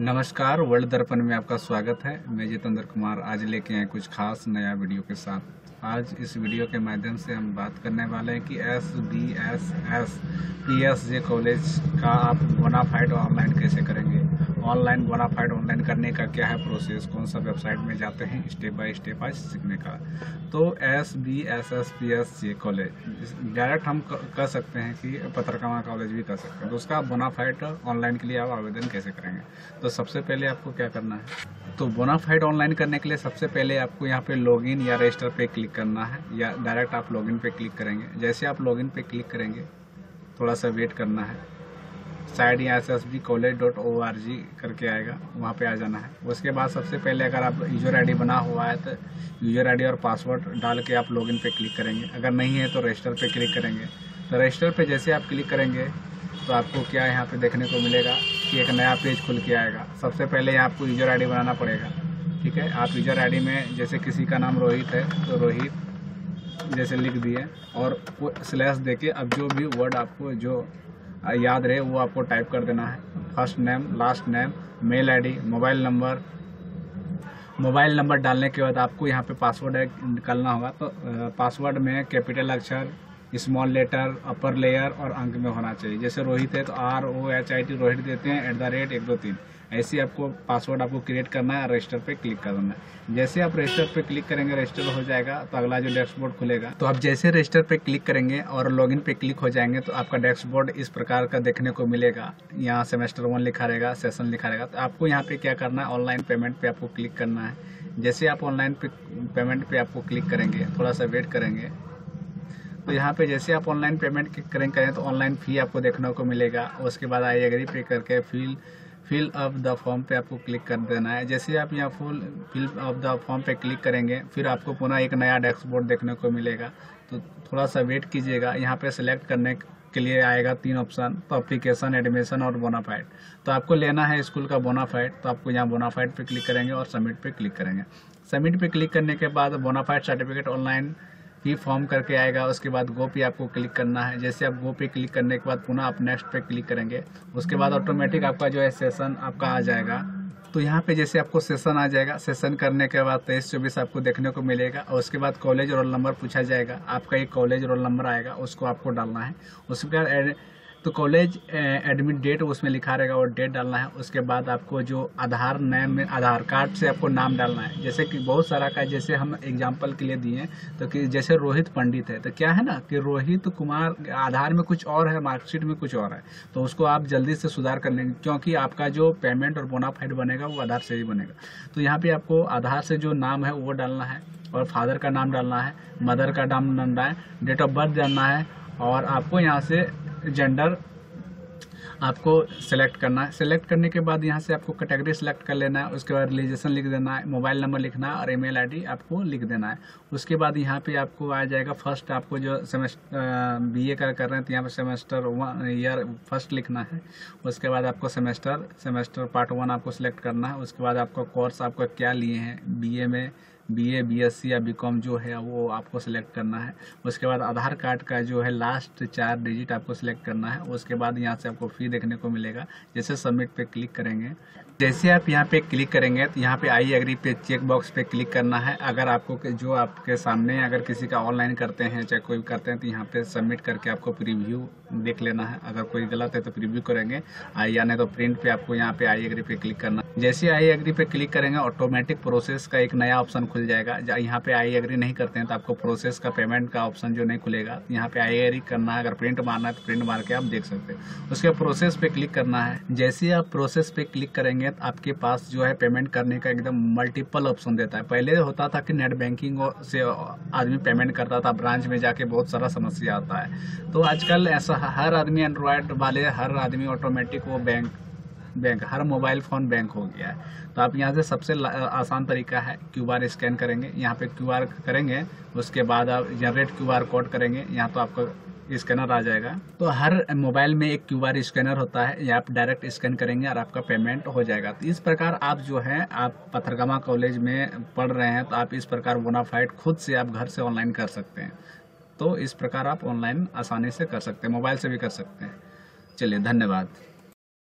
नमस्कार, वर्ल्ड दर्पण में आपका स्वागत है। मैं जितेंद्र कुमार आज लेके आए कुछ खास नया वीडियो के साथ। आज इस वीडियो के माध्यम से हम बात करने वाले हैं कि S B S S P S J college का आप बोनाफाइड ऑनलाइन कैसे करेंगे? ऑनलाइन बोनाफाइड ऑनलाइन करने का क्या है प्रोसेस? कौन सा वेबसाइट में जाते हैं? स्टेप बाय स्टेप आज सीखने का। तो S B S S P S C college direct हम कर सकते हैं कि पत्रकामा कॉलेज भी कर सकते हैं। तो उसका बोनाफाइड ऑनलाइन के लिए आप आवेदन कैसे करेंगे? तो सबसे पहले आपको क्या करना है? तो बोनाफाइड ऑनलाइन करने के लिए सबसे पहले आपको यहाँ पे लॉगिन या रजिस्टर पे क्लिक करना है, या डायरेक्ट आप लॉगिन पे क्लिक करेंगे। जैसे आप लॉगिन पे क्लिक करेंगे, थोड़ा सा वेट करना है। साइड यहाँ S S B college dot O R G करके आएगा, वहाँ पे आ जाना है। उसके बाद सबसे पहले अगर आप यूज़र आईडी बना हुआ है तो यूज़र आईडी और पासवर्ड डाल के आप लॉगिन पे क्लिक करेंगे। अगर नहीं है तो रजिस्टर पे क्लिक करेंगे। तो रजिस्टर पे जैसे आप क्लिक करेंगे तो आपको क्या यहाँ पे देखने को मिलेगा कि एक नया पेज खुल के आएगा। सबसे पहले यहाँ आपको यूज़र आईडी बनाना पड़ेगा, ठीक है? आप यूज़र आईडी में जैसे किसी का नाम रोहित है तो रोहित जैसे लिख दिए और स्लैश दे अब जो भी वर्ड आपको जो याद रहे, वो आपको टाइप कर देना है। First name last name mail ID mobile number mobile number डालने के बाद आपको यहाँ पे पासवर्ड निकालना होगा। तो पासवर्ड में कैपिटल अक्षर स्मॉल लेटर अपर लेयर और अंक में होना चाहिए। जैसे रोहित है तो R O H I T Rohit देते हैं एट द रेट एक दो तीन। ऐसे आपको पासवर्ड आपको क्रिएट करना है रजिस्टर पे क्लिक करना है। जैसे आप रजिस्टर पे क्लिक करेंगे रजिस्टर हो जाएगा तो अगला जो डैशबोर्ड खुलेगा। तो आप जैसे रजिस्टर पे क्लिक करेंगे और लॉगिन पे क्लिक हो जाएँगे तो आपका डैशबोर्ड इस प्रकार का देखने को मिलेगा। यहाँ सेमेस्टर वन लिखा रहेगा सेशन लिखा रहेगा। तो आपको यहाँ पे क्या करना है? ऑनलाइन पेमेंट पे आपको क्लिक करना है। जैसे आप ऑनलाइन पे पेमेंट पे आपको क्लिक करेंगे थोड़ा सा वेट करेंगे। तो यहाँ पे जैसे आप ऑनलाइन पेमेंट करें तो ऑनलाइन फ़ी आपको देखने को मिलेगा। उसके बाद आई एग्री पे करके fill fill up the form पे आपको क्लिक कर देना है। जैसे आप यहाँ full fill up the form पे क्लिक करेंगे, फिर आपको पुनः एक नया डैशबोर्ड देखने को मिलेगा। तो थोड़ा सा वेट कीजिएगा। यहाँ पे सिलेक्ट करने के लिए आएगा तीन ऑप्शन तो अप्लीकेशन एडमिशन और बोनाफाइड तो आपको लेना है स्कूल का बोनाफाइड तो आपको यहाँ बोनाफाइड पे क्लिक करेंगे और सबमिट पे क्लिक करेंगे। सबमिट पे क्लिक करने के बाद बोनाफाइड सर्टिफिकेट ऑनलाइन ही फॉर्म करके आएगा, उसके बाद गो पे आपको क्लिक करना है। जैसे आप गो पे क्लिक करने के बाद पुनः आप नेक्स्ट पे क्लिक करेंगे, उसके बाद ऑटोमेटिक आपका जो है सेशन आपका आ जाएगा। तो यहाँ पे जैसे आपको सेशन आ जाएगा सेशन करने के बाद तेईस चौबीस आपको देखने को मिलेगा, और उसके बाद कॉलेज रोल नंबर पूछा जाएगा, आपका एक कॉलेज रोल नंबर आएगा, उसको आपको डालना है। उसके बाद तो कॉलेज एडमिट डेट उसमें लिखा रहेगा, और डेट डालना है। उसके बाद आपको जो आधार नेम में, आधार कार्ड से आपको नाम डालना है। जैसे कि बहुत सारा का, जैसे हम एग्जांपल के लिए दिए तो कि जैसे रोहित पंडित है तो क्या है ना कि रोहित कुमार, आधार में कुछ और है मार्कशीट में कुछ और है। तो उसको आप जल्दी से सुधार कर लेंगे, क्योंकि आपका जो पेमेंट और बोनाफाइड बनेगा, वो आधार से ही बनेगा। तो यहाँ पे आपको आधार से जो नाम है, वो डालना है, और फादर का नाम डालना है मदर का नाम डालना है डेट ऑफ़ बर्थ डालना है, और आपको यहाँ से जेंडर आपको सेलेक्ट करना है। सेलेक्ट करने के बाद यहाँ से आपको कैटेगरी सेलेक्ट कर लेना है, उसके बाद रिलीजेशन लिख देना है मोबाइल नंबर लिखना है और ईमेल आईडी आपको लिख देना है। उसके बाद यहाँ पे आपको आ जाएगा फ़र्स्ट आपको जो सेमेस्टर बीए कर कर रहे हैं तो यहाँ पे सेमेस्टर वन ईयर फ़र्स्ट लिखना है। उसके बाद आपको सेमेस्टर सेमेस्टर पार्ट वन आपको सेलेक्ट करना है। उसके बाद आपका कोर्स आपका क्या लिए हैं? बीए में B A B S C या बी कॉम जो है वो आपको सिलेक्ट करना है। उसके बाद आधार कार्ड का जो है लास्ट चार डिजिट आपको सिलेक्ट करना है। उसके बाद यहाँ से आपको फ़ी देखने को मिलेगा। जैसे सबमिट पे क्लिक करेंगे। जैसे आप यहाँ पे क्लिक करेंगे तो यहाँ पे आई एग्री पे चेक बॉक्स पे क्लिक करना है। अगर आपको जो आपके सामने अगर किसी का ऑनलाइन करते हैं, चाहे कोई करते हैं तो यहाँ पे सबमिट करके आपको प्रीव्यू देख लेना है। अगर कोई गलत है तो प्रीव्यू करेंगे। या नहीं तो प्रिंट पे आपको यहाँ पे आई एग्री पे क्लिक करना जैसे आई एग्री पे क्लिक करेंगे ऑटोमेटिक प्रोसेस का एक नया ऑप्शन खुल जाएगा। यहाँ पे आई एग्री नहीं करते हैं तो आपको प्रोसेस का पेमेंट का ऑप्शन जो नहीं खुलेगा। यहाँ पे आई एग्री करना है। अगर प्रिंट मारना है तो प्रिंट मार के आप देख सकते हैं। उसके प्रोसेस पे क्लिक करना है। जैसे आप प्रोसेस पे क्लिक करेंगे तो आपके पास जो है पेमेंट करने का एकदम मल्टीपल ऑप्शन देता है। पहले होता था कि नेट बैंकिंग से आदमी पेमेंट करता था। ब्रांच में जाके बहुत सारा समस्या आता है। तो आजकल ऐसा हर आदमी एंड्रॉयड वाले, हर आदमी ऑटोमेटिक वो बैंक बैंक, हर मोबाइल फ़ोन बैंक हो गया है। तो आप यहाँ से सबसे आसान तरीका है क्यू आर स्कैन करेंगे, यहाँ पे क्यू आर करेंगे, उसके बाद आप जनरेट क्यू आर कोड करेंगे, यहाँ तो आपका स्कैनर आ जाएगा। तो हर मोबाइल में एक क्यू आर स्कैनर होता है, या आप डायरेक्ट स्कैन करेंगे और आपका पेमेंट हो जाएगा। तो इस प्रकार आप जो है, आप पथरगामा कॉलेज में पढ़ रहे हैं तो आप इस प्रकार बोनाफाइड खुद से आप घर से ऑनलाइन कर सकते हैं। तो इस प्रकार आप ऑनलाइन आसानी से कर सकते हैं, मोबाइल से भी कर सकते हैं। चलिए, धन्यवाद।